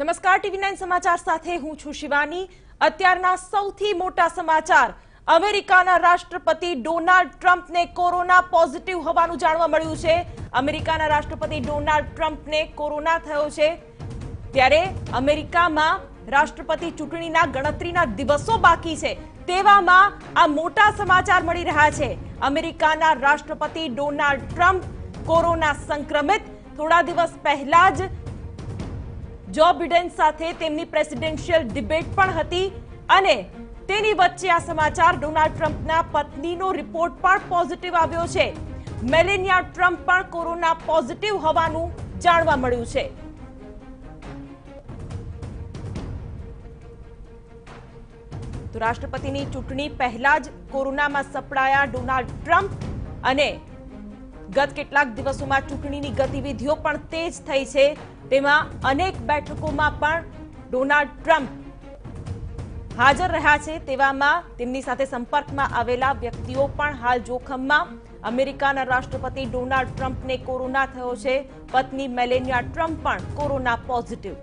નમસ્કાર TV nine સમાચાર સાથે હું છું શિવાની. અત્યારના સૌથી મોટા સમાચાર. અમેરિકાના રાષ્ટ્રપતિ ડોનાલ્ડ ટ્રમ્પને કોરોના પોઝિટિવ હોવાનું જાણવા મળ્યું છે. અમેરિકાના રાષ્ટ્રપતિ ડોનાલ્ડ ટ્રમ્પને કોરોના થયો છે. ત્યારે અમેરિકામાં રાષ્ટ્રપતિ ચૂંટણીના ગણતરીના દિવસો બાકી છે. તેવામાં આ મોટા સમાચાર મળી રહ્યા છે. અમેરિકાના રાષ્ટ્રપતિ ડોનાલ્ડ ટ્રમ્પ કોરોના સંક્રમિત. થોડા દિવસ પહેલા જ જો બિડેન સાથે તેમની પ્રેસિડેન્શિયલ ડિબેટ પણ હતી અને તેની વચ્ચે આ સમાચાર, ડોનાલ્ડ ટ્રમ્પના પત્નીનો રિપોર્ટ પણ પોઝિટિવ આવ્યો છે. મેલેનિયા ટ્રમ્પ પણ કોરોના પોઝિટિવ હોવાનું જાણવા મળ્યું છે. તો રાષ્ટ્રપતિની ચૂંટણી પહેલા જ કોરોનામાં સપડાયા ડોનાલ્ડ ટ્રમ્પ અને ગત કેટલાક દિવસોમાં ચૂંટણીની ગતિવિધિઓ પણ તેજ થઈ છે. તેમાં અનેક બેઠકોમાં પણ ડોનાલ્ડ ટ્રમ્પ હાજર રહ્યા છે. તેવામાં તેમની સાથે સંપર્કમાં આવેલા વ્યક્તિઓ પણ હાલ જોખમમાં. અમેરિકાના રાષ્ટ્રપતિ ડોનાલ્ડ ટ્રમ્પને કોરોના થયો છે. પત્ની મેલેનિયા ટ્રમ્પ પણ કોરોના પોઝિટિવ.